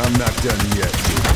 I'm not done yet.